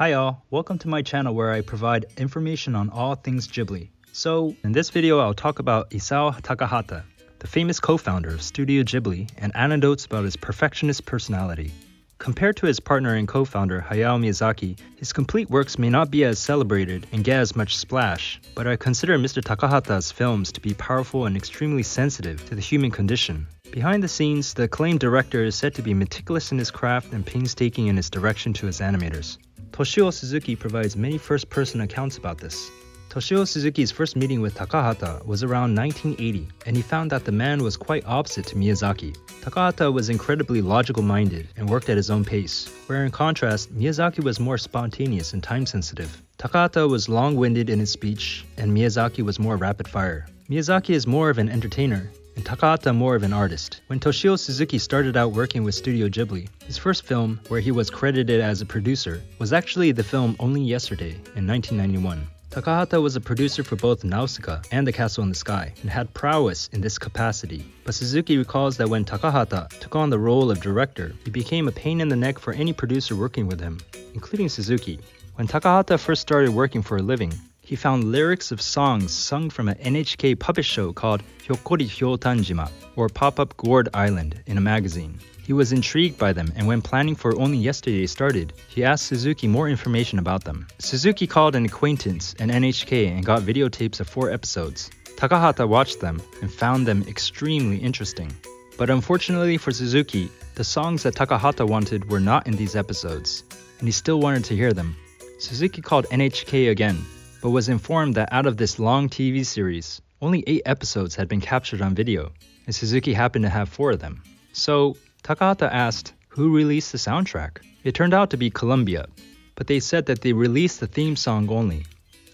Hi all, welcome to my channel where I provide information on all things Ghibli. So, in this video I'll talk about Isao Takahata, the famous co-founder of Studio Ghibli, and anecdotes about his perfectionist personality. Compared to his partner and co-founder Hayao Miyazaki, his complete works may not be as celebrated and get as much splash, but I consider Mr. Takahata's films to be powerful and extremely sensitive to the human condition. Behind the scenes, the acclaimed director is said to be meticulous in his craft and painstaking in his direction to his animators. Toshio Suzuki provides many first-person accounts about this. Toshio Suzuki's first meeting with Takahata was around 1980, and he found that the man was quite opposite to Miyazaki. Takahata was incredibly logical-minded and worked at his own pace, where in contrast, Miyazaki was more spontaneous and time-sensitive. Takahata was long-winded in his speech, and Miyazaki was more rapid-fire. Miyazaki is more of an entertainer, and Takahata more of an artist. When Toshio Suzuki started out working with Studio Ghibli, his first film, where he was credited as a producer, was actually the film Only Yesterday in 1991. Takahata was a producer for both Nausicaa and The Castle in the Sky and had prowess in this capacity. But Suzuki recalls that when Takahata took on the role of director, he became a pain in the neck for any producer working with him, including Suzuki. When Takahata first started working for a living, he found lyrics of songs sung from an NHK puppet show called Hyokori Hyotanjima, or Pop-Up Gourd Island, in a magazine. He was intrigued by them, and when planning for Only Yesterday started, he asked Suzuki more information about them. Suzuki called an acquaintance at NHK and got videotapes of four episodes. Takahata watched them and found them extremely interesting. But unfortunately for Suzuki, the songs that Takahata wanted were not in these episodes, and he still wanted to hear them. Suzuki called NHK again but was informed that out of this long TV series, only 8 episodes had been captured on video, and Suzuki happened to have 4 of them. So, Takahata asked who released the soundtrack. It turned out to be Columbia, but they said that they released the theme song only.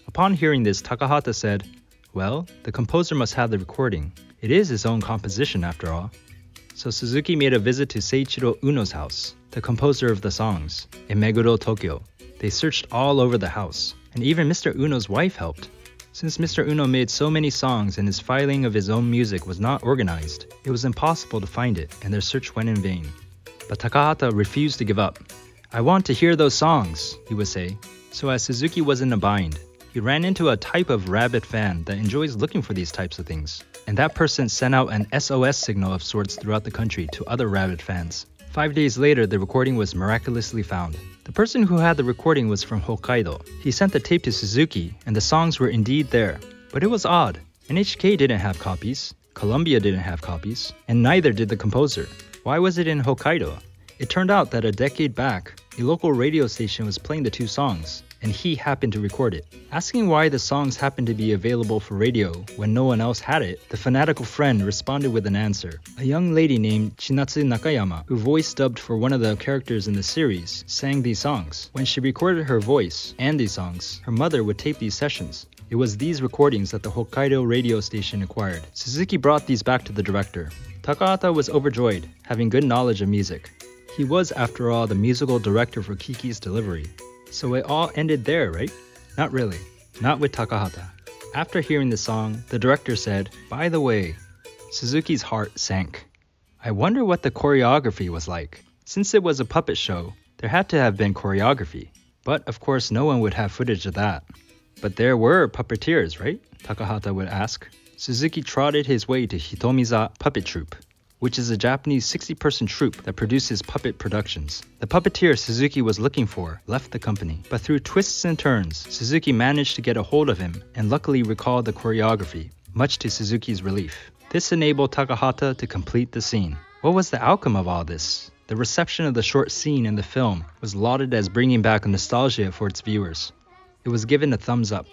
Upon hearing this, Takahata said, Well, the composer must have the recording. It is his own composition after all. So Suzuki made a visit to Seiichiro Uno's house, the composer of the songs, in Meguro, Tokyo. They searched all over the house, and even Mr. Uno's wife helped. Since Mr. Uno made so many songs and his filing of his own music was not organized, it was impossible to find it, and their search went in vain. But Takahata refused to give up. I want to hear those songs, he would say. So as Suzuki was in a bind, he ran into a type of rabbit fan that enjoys looking for these types of things. And that person sent out an SOS signal of sorts throughout the country to other rabbit fans. Five days later, the recording was miraculously found. The person who had the recording was from Hokkaido. He sent the tape to Suzuki, and the songs were indeed there. But it was odd. NHK didn't have copies, Columbia didn't have copies, and neither did the composer. Why was it in Hokkaido? It turned out that a decade back, a local radio station was playing the two songs, and he happened to record it. Asking why the songs happened to be available for radio when no one else had it, the fanatical friend responded with an answer. A young lady named Chinatsu Nakayama, who voice dubbed for one of the characters in the series, sang these songs. When she recorded her voice and these songs, her mother would tape these sessions. It was these recordings that the Hokkaido radio station acquired. Suzuki brought these back to the director. Takahata was overjoyed, having good knowledge of music. He was, after all, the musical director for Kiki's Delivery, so it all ended there, right? Not really. Not with Takahata. After hearing the song, the director said, By the way, Suzuki's heart sank. I wonder what the choreography was like. Since it was a puppet show, there had to have been choreography. But of course, no one would have footage of that. But there were puppeteers, right? Takahata would ask. Suzuki trotted his way to Hitomiza uh, Puppet Troupe, which is a Japanese 60 person troupe that produces puppet productions. The puppeteer Suzuki was looking for left the company, but through twists and turns, Suzuki managed to get a hold of him and luckily recalled the choreography, much to Suzuki's relief. This enabled Takahata to complete the scene. What was the outcome of all this? The reception of the short scene in the film was lauded as bringing back nostalgia for its viewers. It was given a thumbs up.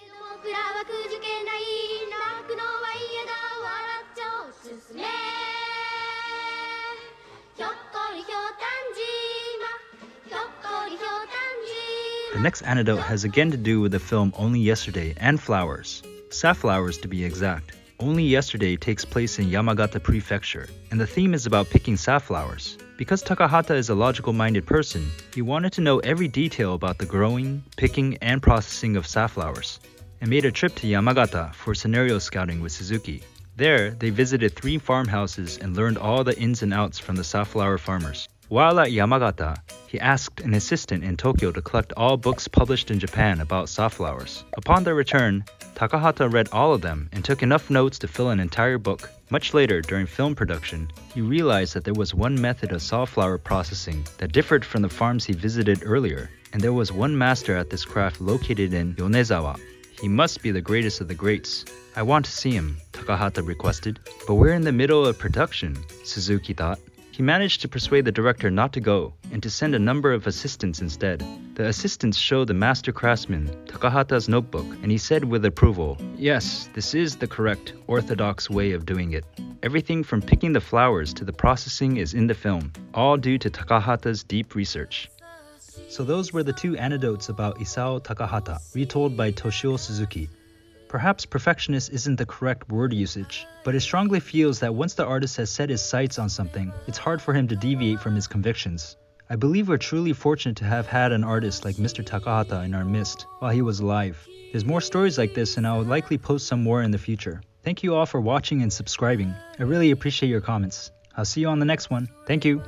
The next anecdote has again to do with the film Only Yesterday and Flowers. Safflowers to be exact. Only Yesterday takes place in Yamagata Prefecture, and the theme is about picking safflowers. Because Takahata is a logical minded person, he wanted to know every detail about the growing, picking, and processing of safflowers, and made a trip to Yamagata for scenario scouting with Suzuki. There, they visited three farmhouses and learned all the ins and outs from the safflower farmers. While at Yamagata, he asked an assistant in Tokyo to collect all books published in Japan about safflowers. Upon their return, Takahata read all of them and took enough notes to fill an entire book. Much later, during film production, he realized that there was one method of safflower processing that differed from the farms he visited earlier, and there was one master at this craft located in Yonezawa. He must be the greatest of the greats. I want to see him, Takahata requested. But we're in the middle of production, Suzuki thought. He managed to persuade the director not to go and to send a number of assistants instead. The assistants showed the master craftsman Takahata's notebook and he said with approval, Yes, this is the correct, orthodox way of doing it. Everything from picking the flowers to the processing is in the film, all due to Takahata's deep research. So those were the two anecdotes about Isao Takahata, retold by Toshio Suzuki. Perhaps perfectionist isn't the correct word usage, but it strongly feels that once the artist has set his sights on something, it's hard for him to deviate from his convictions. I believe we're truly fortunate to have had an artist like Mr. Takahata in our midst while he was alive. There's more stories like this, and I will likely post some more in the future. Thank you all for watching and subscribing. I really appreciate your comments. I'll see you on the next one. Thank you.